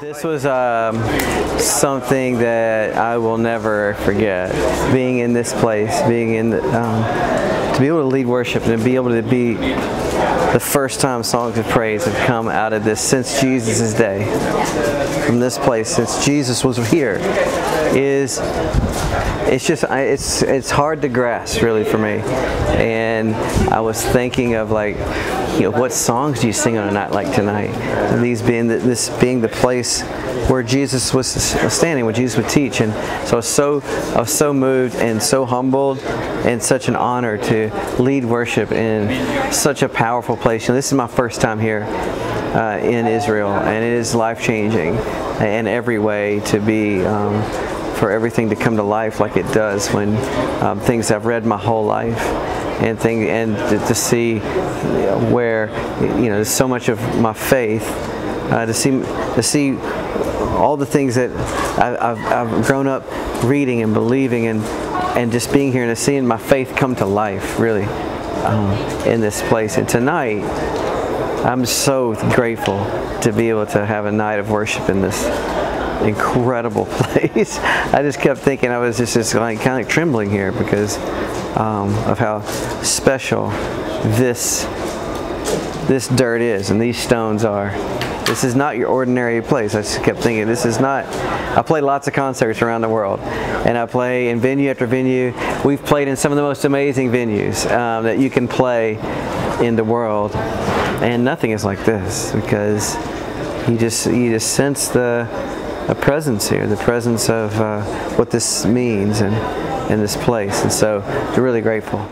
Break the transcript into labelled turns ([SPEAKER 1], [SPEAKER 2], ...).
[SPEAKER 1] This was um, something that I will never forget. Being in this place, being in, the, um, to be able to lead worship and to be able to be the first time songs of praise have come out of this since Jesus' day, from this place, since Jesus was here, is it's just it's it's hard to grasp really for me. And I was thinking of like you know, what songs do you sing on a night like tonight? And these being the, this being the place where Jesus was standing, where Jesus would teach, and so I was so I was so moved and so humbled, and such an honor to lead worship in such a powerful place. Know, this is my first time here uh, in Israel, and it is life changing in every way to be. Um, for everything to come to life like it does when um, things I've read my whole life and thing and to, to see where you know so much of my faith uh, to see to see all the things that I, have I've grown up reading and believing and and just being here and seeing my faith come to life really um, in this place and tonight I'm so grateful to be able to have a night of worship in this incredible place. I just kept thinking I was just, just like kind of trembling here because um, of how special this this dirt is and these stones are. This is not your ordinary place. I just kept thinking this is not. I play lots of concerts around the world, and I play in venue after venue. We've played in some of the most amazing venues um, that you can play in the world, and nothing is like this because you just you just sense the a presence here, the presence of uh, what this means and in this place. And so, we're really grateful.